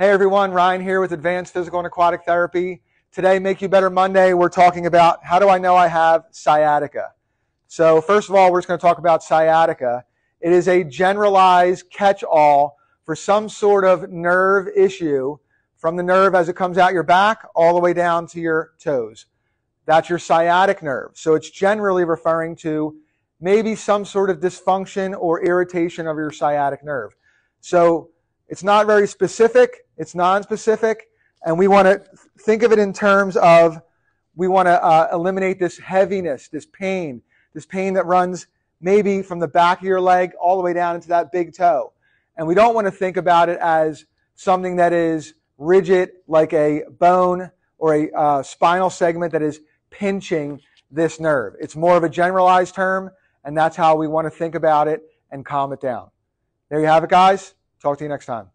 Hey everyone, Ryan here with Advance Physical and Aquatic Therapy. Today, Make You Better Monday, we're talking about how do I know I have sciatica. So, first of all, we're just going to talk about sciatica. It is a generalized catch all for some sort of nerve issue from the nerve as it comes out your back all the way down to your toes. That's your sciatic nerve. So, it's generally referring to maybe some sort of dysfunction or irritation of your sciatic nerve. So, it's not very specific, it's non-specific, and we want to think of it in terms of we want to uh, eliminate this heaviness, this pain, this pain that runs maybe from the back of your leg all the way down into that big toe. And we don't want to think about it as something that is rigid like a bone or a uh, spinal segment that is pinching this nerve. It's more of a generalized term, and that's how we want to think about it and calm it down. There you have it, guys. Talk to you next time.